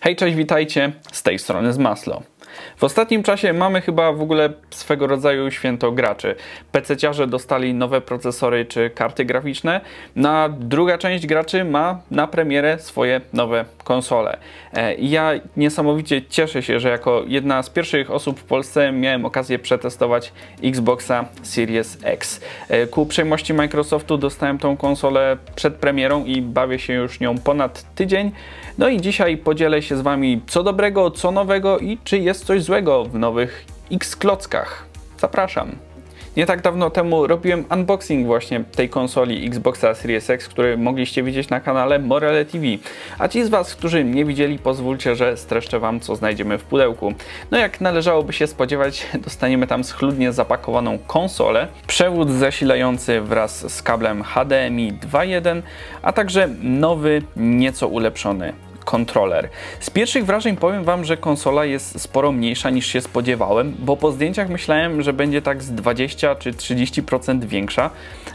Hej, cześć, witajcie, z tej strony z Maslo. W ostatnim czasie mamy chyba w ogóle swego rodzaju święto graczy. PC-ciarze dostali nowe procesory czy karty graficzne, no a druga część graczy ma na premierę swoje nowe konsole. E, ja niesamowicie cieszę się, że jako jedna z pierwszych osób w Polsce miałem okazję przetestować Xboxa Series X. E, ku uprzejmości Microsoftu dostałem tą konsolę przed premierą i bawię się już nią ponad tydzień. No i dzisiaj podzielę się z Wami co dobrego, co nowego i czy jest coś złego w nowych X-klockach. Zapraszam. Nie tak dawno temu robiłem unboxing właśnie tej konsoli Xboxa Series X, który mogliście widzieć na kanale Morele TV. A ci z Was, którzy nie widzieli, pozwólcie, że streszczę Wam, co znajdziemy w pudełku. No jak należałoby się spodziewać, dostaniemy tam schludnie zapakowaną konsolę, przewód zasilający wraz z kablem HDMI 2.1, a także nowy, nieco ulepszony kontroler. Z pierwszych wrażeń powiem Wam, że konsola jest sporo mniejsza niż się spodziewałem, bo po zdjęciach myślałem, że będzie tak z 20 czy 30% większa,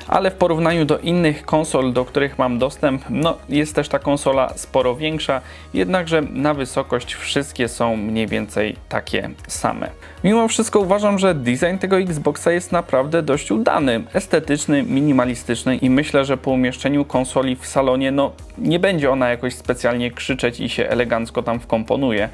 ale w porównaniu do innych konsol, do których mam dostęp, no jest też ta konsola sporo większa, jednakże na wysokość wszystkie są mniej więcej takie same. Mimo wszystko uważam, że design tego Xboxa jest naprawdę dość udany, estetyczny, minimalistyczny i myślę, że po umieszczeniu konsoli w salonie, no nie będzie ona jakoś specjalnie krzyczeć i się elegancko tam wkomponuje.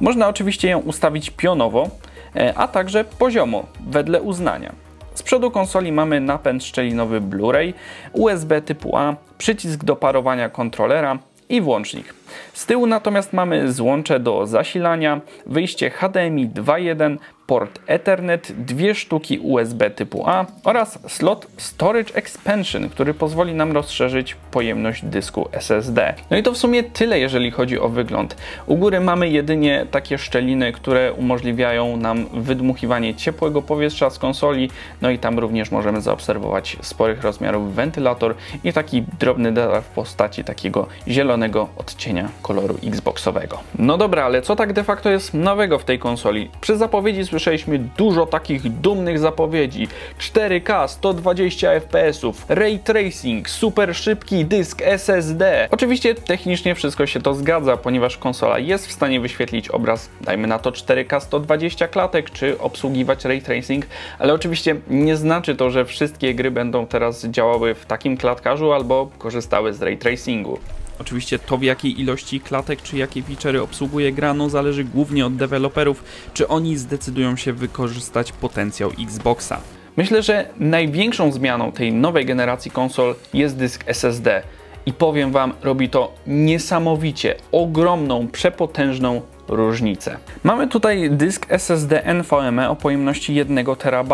Można oczywiście ją ustawić pionowo, e, a także poziomo, wedle uznania. Z przodu konsoli mamy napęd szczelinowy Blu-ray, USB typu A, przycisk do parowania kontrolera i włącznik. Z tyłu natomiast mamy złącze do zasilania, wyjście HDMI 2.1, port Ethernet, dwie sztuki USB typu A oraz slot Storage Expansion, który pozwoli nam rozszerzyć pojemność dysku SSD. No i to w sumie tyle, jeżeli chodzi o wygląd. U góry mamy jedynie takie szczeliny, które umożliwiają nam wydmuchiwanie ciepłego powietrza z konsoli, no i tam również możemy zaobserwować sporych rozmiarów wentylator i taki drobny detal w postaci takiego zielonego odcienia koloru Xboxowego. No dobra, ale co tak de facto jest nowego w tej konsoli? Przy zapowiedzi słyszeliśmy dużo takich dumnych zapowiedzi. 4K, 120 fps, ray tracing, super szybki dysk SSD. Oczywiście technicznie wszystko się to zgadza, ponieważ konsola jest w stanie wyświetlić obraz, dajmy na to 4K 120 klatek, czy obsługiwać ray tracing, ale oczywiście nie znaczy to, że wszystkie gry będą teraz działały w takim klatkarzu albo korzystały z ray tracingu. Oczywiście to w jakiej ilości klatek czy jakie feature'y obsługuje gra no zależy głównie od deweloperów, czy oni zdecydują się wykorzystać potencjał Xboxa. Myślę, że największą zmianą tej nowej generacji konsol jest dysk SSD. I powiem Wam, robi to niesamowicie ogromną, przepotężną różnice. Mamy tutaj dysk SSD NVMe o pojemności 1 TB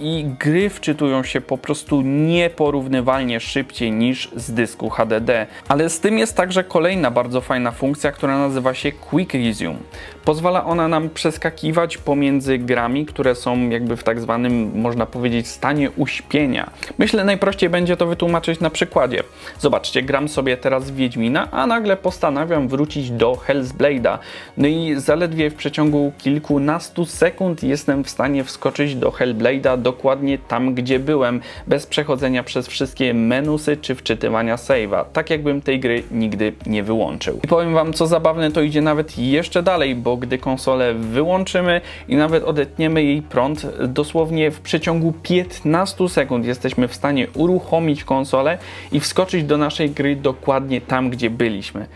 i gry wczytują się po prostu nieporównywalnie szybciej niż z dysku HDD. Ale z tym jest także kolejna bardzo fajna funkcja, która nazywa się Quick Resume. Pozwala ona nam przeskakiwać pomiędzy grami, które są jakby w tak zwanym, można powiedzieć, stanie uśpienia. Myślę najprościej będzie to wytłumaczyć na przykładzie. Zobaczcie, gram sobie teraz Wiedźmina, a nagle postanawiam wrócić do Hellsblade'a. No i zaledwie w przeciągu kilkunastu sekund jestem w stanie wskoczyć do Hellblade'a dokładnie tam, gdzie byłem, bez przechodzenia przez wszystkie menusy czy wczytywania save'a, tak jakbym tej gry nigdy nie wyłączył. I powiem wam, co zabawne, to idzie nawet jeszcze dalej, bo gdy konsolę wyłączymy i nawet odetniemy jej prąd, dosłownie w przeciągu 15 sekund jesteśmy w stanie uruchomić konsolę i wskoczyć do naszej gry dokładnie tam, gdzie byliśmy.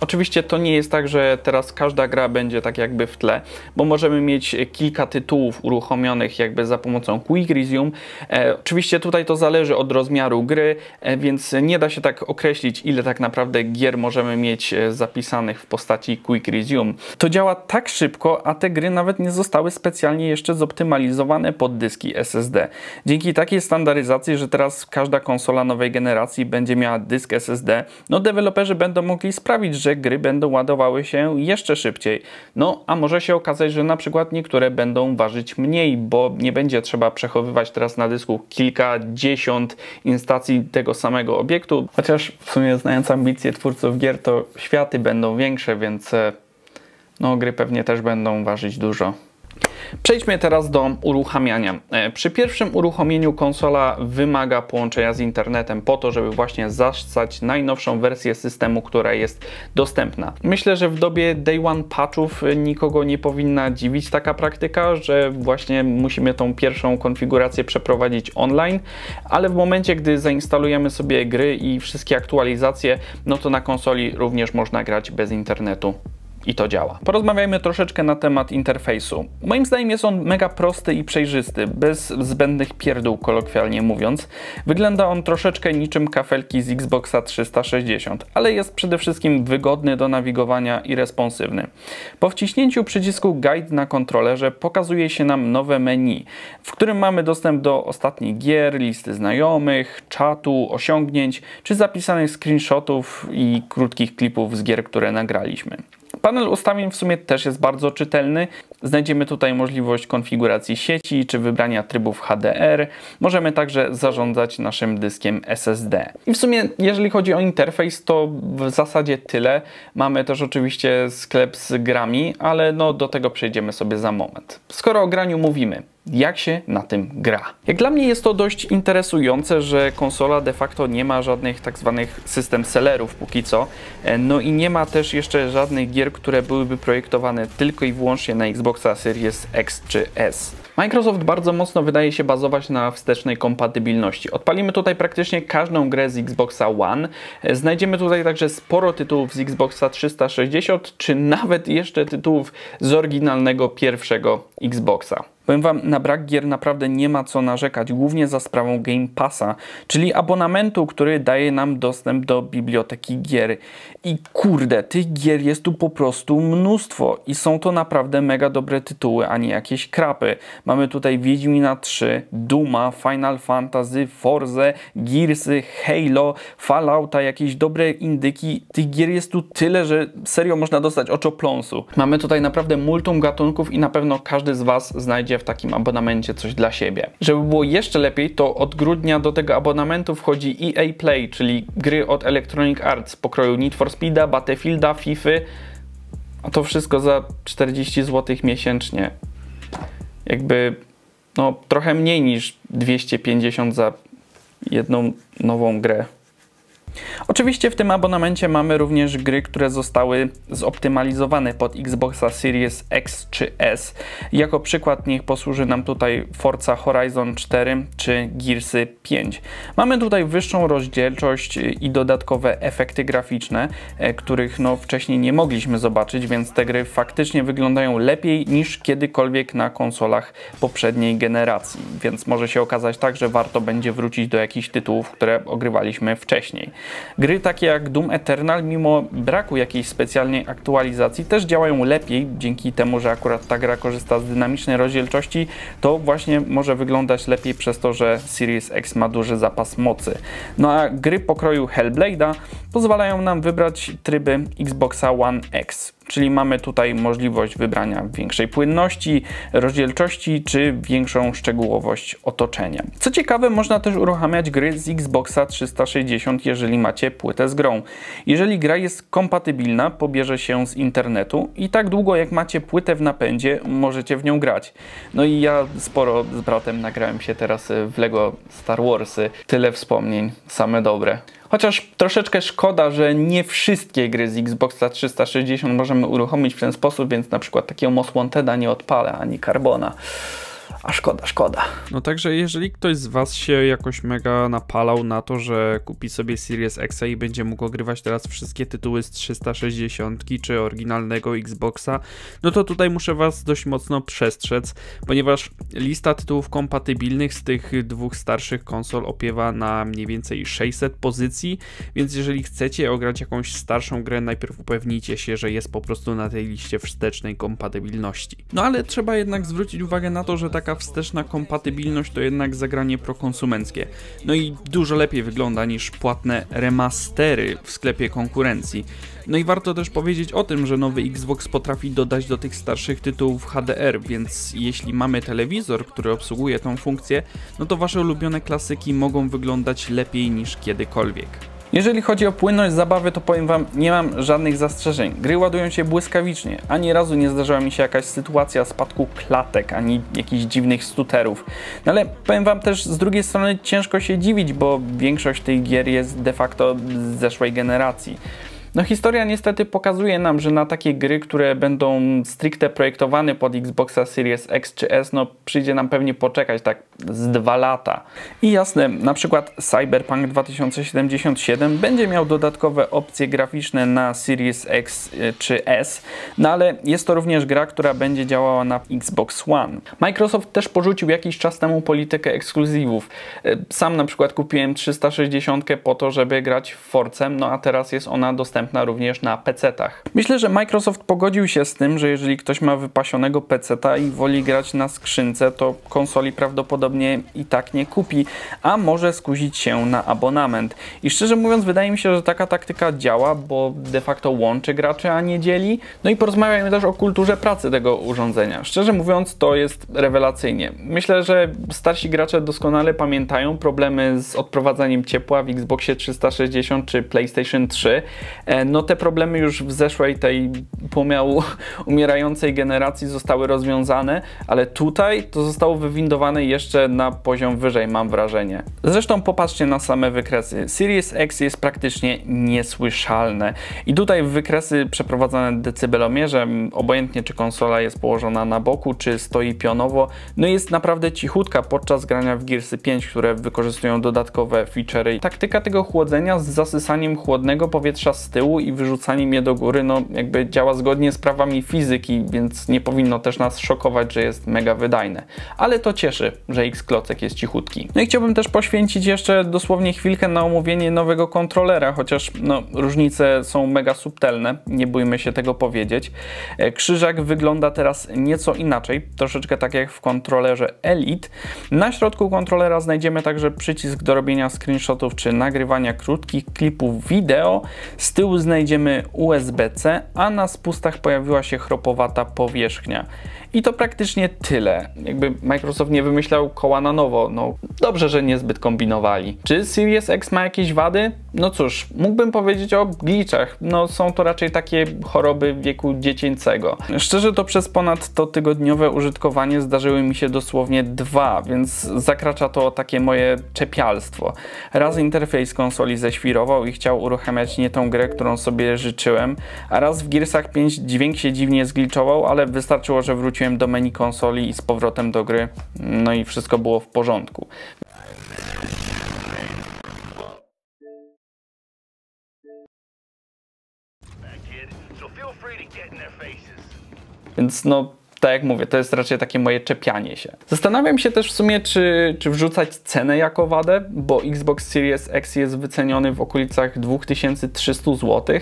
Oczywiście to nie jest tak, że teraz każda gra będzie tak jakby w tle, bo możemy mieć kilka tytułów uruchomionych jakby za pomocą Quick Resume. E, oczywiście tutaj to zależy od rozmiaru gry, e, więc nie da się tak określić, ile tak naprawdę gier możemy mieć e, zapisanych w postaci Quick Resume. To działa tak szybko, a te gry nawet nie zostały specjalnie jeszcze zoptymalizowane pod dyski SSD. Dzięki takiej standaryzacji, że teraz każda konsola nowej generacji będzie miała dysk SSD, no deweloperzy będą mogli sprawić, że że gry będą ładowały się jeszcze szybciej. No, a może się okazać, że na przykład niektóre będą ważyć mniej, bo nie będzie trzeba przechowywać teraz na dysku kilkadziesiąt instacji tego samego obiektu. Chociaż w sumie znając ambicje twórców gier, to światy będą większe, więc e, no, gry pewnie też będą ważyć dużo. Przejdźmy teraz do uruchamiania. E, przy pierwszym uruchomieniu konsola wymaga połączenia z internetem po to, żeby właśnie zastać najnowszą wersję systemu, która jest dostępna. Myślę, że w dobie day one patchów nikogo nie powinna dziwić taka praktyka, że właśnie musimy tą pierwszą konfigurację przeprowadzić online, ale w momencie, gdy zainstalujemy sobie gry i wszystkie aktualizacje, no to na konsoli również można grać bez internetu i to działa. Porozmawiajmy troszeczkę na temat interfejsu. Moim zdaniem jest on mega prosty i przejrzysty, bez zbędnych pierdół kolokwialnie mówiąc. Wygląda on troszeczkę niczym kafelki z Xboxa 360, ale jest przede wszystkim wygodny do nawigowania i responsywny. Po wciśnięciu przycisku Guide na kontrolerze pokazuje się nam nowe menu, w którym mamy dostęp do ostatnich gier, listy znajomych, czatu, osiągnięć czy zapisanych screenshotów i krótkich klipów z gier, które nagraliśmy. Panel ustawień w sumie też jest bardzo czytelny. Znajdziemy tutaj możliwość konfiguracji sieci czy wybrania trybów HDR. Możemy także zarządzać naszym dyskiem SSD. I w sumie, jeżeli chodzi o interfejs, to w zasadzie tyle. Mamy też oczywiście sklep z grami, ale no do tego przejdziemy sobie za moment. Skoro o graniu mówimy, jak się na tym gra. Jak dla mnie jest to dość interesujące, że konsola de facto nie ma żadnych tak zwanych system sellerów póki co, e, no i nie ma też jeszcze żadnych gier, które byłyby projektowane tylko i wyłącznie na Xboxa Series X czy S. Microsoft bardzo mocno wydaje się bazować na wstecznej kompatybilności. Odpalimy tutaj praktycznie każdą grę z Xboxa One. E, znajdziemy tutaj także sporo tytułów z Xboxa 360, czy nawet jeszcze tytułów z oryginalnego pierwszego Xboxa. Powiem Wam, na brak gier naprawdę nie ma co narzekać, głównie za sprawą Game Passa, czyli abonamentu, który daje nam dostęp do biblioteki gier. I kurde, tych gier jest tu po prostu mnóstwo i są to naprawdę mega dobre tytuły, a nie jakieś krapy. Mamy tutaj Wiedźmina 3, Duma, Final Fantasy, Forze, Gearsy, Halo, Fallouta, jakieś dobre indyki. Tych gier jest tu tyle, że serio można dostać oczopląsu. Mamy tutaj naprawdę multum gatunków i na pewno każdy z Was znajdzie w takim abonamencie coś dla siebie. Żeby było jeszcze lepiej, to od grudnia do tego abonamentu wchodzi EA Play, czyli gry od Electronic Arts pokroju Need for Speeda, Battlefielda, FIFA, a to wszystko za 40 zł miesięcznie. Jakby no trochę mniej niż 250 za jedną nową grę. Oczywiście w tym abonamencie mamy również gry, które zostały zoptymalizowane pod Xboxa Series X czy S. Jako przykład niech posłuży nam tutaj Forza Horizon 4 czy Gearsy 5. Mamy tutaj wyższą rozdzielczość i dodatkowe efekty graficzne, e, których no wcześniej nie mogliśmy zobaczyć, więc te gry faktycznie wyglądają lepiej niż kiedykolwiek na konsolach poprzedniej generacji. Więc może się okazać tak, że warto będzie wrócić do jakichś tytułów, które ogrywaliśmy wcześniej. Gry takie jak Doom Eternal, mimo braku jakiejś specjalnej aktualizacji, też działają lepiej dzięki temu, że akurat ta gra korzysta z dynamicznej rozdzielczości, to właśnie może wyglądać lepiej przez to, że Series X ma duży zapas mocy. No a gry pokroju Hellblade'a pozwalają nam wybrać tryby Xboxa One X czyli mamy tutaj możliwość wybrania większej płynności, rozdzielczości czy większą szczegółowość otoczenia. Co ciekawe, można też uruchamiać gry z Xboxa 360, jeżeli macie płytę z grą. Jeżeli gra jest kompatybilna, pobierze się z internetu i tak długo jak macie płytę w napędzie, możecie w nią grać. No i ja sporo z bratem nagrałem się teraz w LEGO Star Warsy. Tyle wspomnień, same dobre. Chociaż troszeczkę szkoda, że nie wszystkie gry z Xboxa 360 możemy uruchomić w ten sposób, więc na przykład takiego Most Wanteda nie odpalę, ani Carbona. A szkoda, szkoda. No także jeżeli ktoś z Was się jakoś mega napalał na to, że kupi sobie Series X i będzie mógł ogrywać teraz wszystkie tytuły z 360 czy oryginalnego Xboxa, no to tutaj muszę Was dość mocno przestrzec, ponieważ lista tytułów kompatybilnych z tych dwóch starszych konsol opiewa na mniej więcej 600 pozycji, więc jeżeli chcecie ograć jakąś starszą grę, najpierw upewnijcie się, że jest po prostu na tej liście wstecznej kompatybilności. No ale trzeba jednak zwrócić uwagę na to, że taka taka wsteczna kompatybilność to jednak zagranie prokonsumenckie. No i dużo lepiej wygląda niż płatne remastery w sklepie konkurencji. No i warto też powiedzieć o tym, że nowy Xbox potrafi dodać do tych starszych tytułów HDR, więc jeśli mamy telewizor, który obsługuje tą funkcję, no to wasze ulubione klasyki mogą wyglądać lepiej niż kiedykolwiek. Jeżeli chodzi o płynność zabawy, to powiem Wam, nie mam żadnych zastrzeżeń. Gry ładują się błyskawicznie. Ani razu nie zdarzyła mi się jakaś sytuacja spadku klatek, ani jakichś dziwnych stuterów. No ale powiem Wam też z drugiej strony ciężko się dziwić, bo większość tych gier jest de facto z zeszłej generacji. No historia niestety pokazuje nam, że na takie gry, które będą stricte projektowane pod Xboxa Series X czy S, no przyjdzie nam pewnie poczekać tak z dwa lata. I jasne, na przykład Cyberpunk 2077 będzie miał dodatkowe opcje graficzne na Series X y, czy S, no ale jest to również gra, która będzie działała na Xbox One. Microsoft też porzucił jakiś czas temu politykę ekskluzywów. Y, sam na przykład kupiłem 360 po to, żeby grać w Force, no a teraz jest ona dostępna również na PC-tach. Myślę, że Microsoft pogodził się z tym, że jeżeli ktoś ma wypasionego PC-ta i woli grać na skrzynce, to konsoli prawdopodobnie i tak nie kupi, a może skusić się na abonament. I szczerze mówiąc, wydaje mi się, że taka taktyka działa, bo de facto łączy graczy, a nie dzieli. No i porozmawiajmy też o kulturze pracy tego urządzenia. Szczerze mówiąc, to jest rewelacyjnie. Myślę, że starsi gracze doskonale pamiętają problemy z odprowadzaniem ciepła w Xboxie 360 czy PlayStation 3. E, no te problemy już w zeszłej tej pomiału umierającej generacji zostały rozwiązane, ale tutaj to zostało wywindowane jeszcze na poziom wyżej, mam wrażenie. Zresztą popatrzcie na same wykresy. Series X jest praktycznie niesłyszalne i tutaj wykresy przeprowadzane decybelomierzem, obojętnie czy konsola jest położona na boku, czy stoi pionowo, no jest naprawdę cichutka podczas grania w Gearsy 5, które wykorzystują dodatkowe feature'y. Taktyka tego chłodzenia z zasysaniem chłodnego powietrza z tyłu i wyrzucaniem je do góry, no jakby działa zgodnie z prawami fizyki, więc nie powinno też nas szokować, że jest mega wydajne. Ale to cieszy, że X-Klocek jest cichutki. No i chciałbym też poświęcić jeszcze dosłownie chwilkę na omówienie nowego kontrolera, chociaż no, różnice są mega subtelne, nie bójmy się tego powiedzieć. E, krzyżak wygląda teraz nieco inaczej, troszeczkę tak jak w kontrolerze Elite. Na środku kontrolera znajdziemy także przycisk do robienia screenshotów czy nagrywania krótkich klipów wideo. Z tyłu znajdziemy USB-C, a na spustach pojawiła się chropowata powierzchnia. I to praktycznie tyle. Jakby Microsoft nie wymyślał koła na nowo. No dobrze, że niezbyt kombinowali. Czy Series X ma jakieś wady? No cóż, mógłbym powiedzieć o glitchach. No są to raczej takie choroby wieku dziecięcego. Szczerze to przez ponad to tygodniowe użytkowanie zdarzyły mi się dosłownie dwa, więc zakracza to takie moje czepialstwo. Raz interfejs konsoli ześwirował i chciał uruchamiać nie tą grę, którą sobie życzyłem, a raz w Gearsach 5 dźwięk się dziwnie zgliczował, ale wystarczyło, że wróciłem do menu konsoli i z powrotem do gry, no i wszystko było w porządku. Więc no tak jak mówię, to jest raczej takie moje czepianie się. Zastanawiam się też w sumie, czy, czy wrzucać cenę jako wadę, bo Xbox Series X jest wyceniony w okolicach 2300 zł.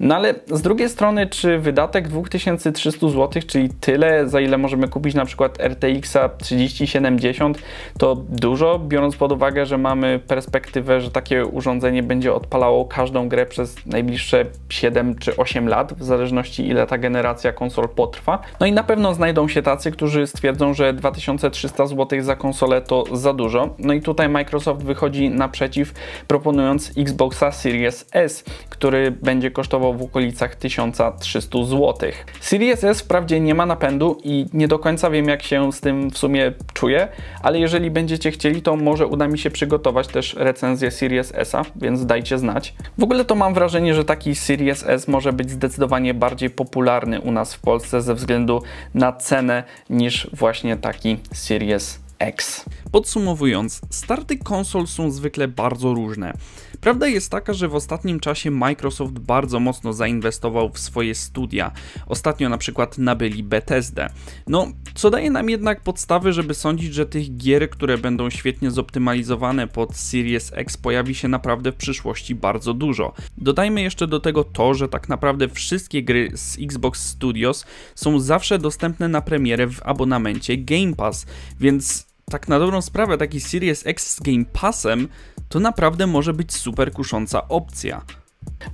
No ale z drugiej strony, czy wydatek 2300 zł, czyli tyle, za ile możemy kupić na przykład RTX 3070, to dużo, biorąc pod uwagę, że mamy perspektywę, że takie urządzenie będzie odpalało każdą grę przez najbliższe 7 czy 8 lat, w zależności ile ta generacja konsol potrwa. No i na pewno znajdą się tacy, którzy stwierdzą, że 2300 zł za konsolę to za dużo. No i tutaj Microsoft wychodzi naprzeciw, proponując Xboxa Series S, który będzie kosztował w okolicach 1300 zł. Series S wprawdzie nie ma napędu i nie do końca wiem, jak się z tym w sumie czuję, ale jeżeli będziecie chcieli, to może uda mi się przygotować też recenzję Series S-a, więc dajcie znać. W ogóle to mam wrażenie, że taki Series S może być zdecydowanie bardziej popularny u nas w Polsce ze względu na cenę niż właśnie taki Series X. Podsumowując, starty konsol są zwykle bardzo różne. Prawda jest taka, że w ostatnim czasie Microsoft bardzo mocno zainwestował w swoje studia. Ostatnio na przykład nabyli Bethesdę. No, co daje nam jednak podstawy, żeby sądzić, że tych gier, które będą świetnie zoptymalizowane pod Series X pojawi się naprawdę w przyszłości bardzo dużo. Dodajmy jeszcze do tego to, że tak naprawdę wszystkie gry z Xbox Studios są zawsze dostępne na premierę w abonamencie Game Pass, więc tak na dobrą sprawę taki Series X z Game Passem to naprawdę może być super kusząca opcja.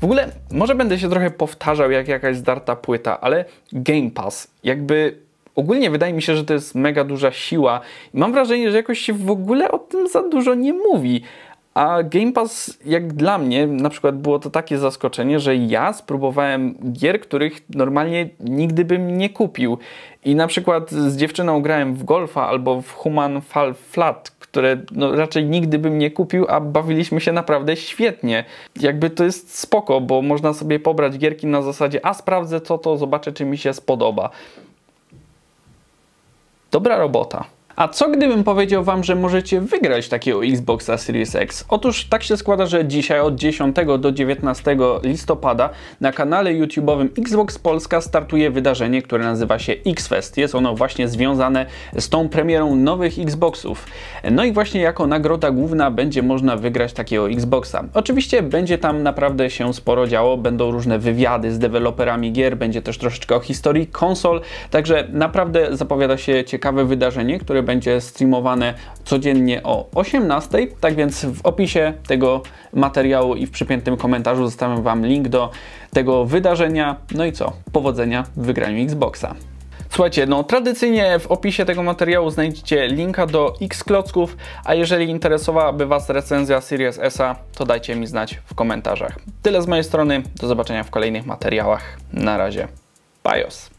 W ogóle może będę się trochę powtarzał jak jakaś zdarta płyta, ale Game Pass jakby ogólnie wydaje mi się, że to jest mega duża siła mam wrażenie, że jakoś się w ogóle o tym za dużo nie mówi. A Game Pass, jak dla mnie, na przykład było to takie zaskoczenie, że ja spróbowałem gier, których normalnie nigdy bym nie kupił. I na przykład z dziewczyną grałem w Golfa albo w Human Fall Flat, które no, raczej nigdy bym nie kupił, a bawiliśmy się naprawdę świetnie. Jakby to jest spoko, bo można sobie pobrać gierki na zasadzie, a sprawdzę co to, zobaczę czy mi się spodoba. Dobra robota. A co gdybym powiedział Wam, że możecie wygrać takiego Xboxa Series X? Otóż tak się składa, że dzisiaj od 10 do 19 listopada na kanale YouTube'owym Xbox Polska startuje wydarzenie, które nazywa się Xfest. Jest ono właśnie związane z tą premierą nowych Xboxów. No i właśnie jako nagroda główna będzie można wygrać takiego Xboxa. Oczywiście będzie tam naprawdę się sporo działo, będą różne wywiady z deweloperami gier, będzie też troszeczkę o historii konsol, także naprawdę zapowiada się ciekawe wydarzenie, które będzie streamowane codziennie o 18. Tak więc w opisie tego materiału i w przypiętym komentarzu zostawiam Wam link do tego wydarzenia. No i co? Powodzenia w wygraniu Xboxa. Słuchajcie, no tradycyjnie w opisie tego materiału znajdziecie linka do X-Klocków, a jeżeli interesowałaby Was recenzja Series S, to dajcie mi znać w komentarzach. Tyle z mojej strony, do zobaczenia w kolejnych materiałach. Na razie, bajos.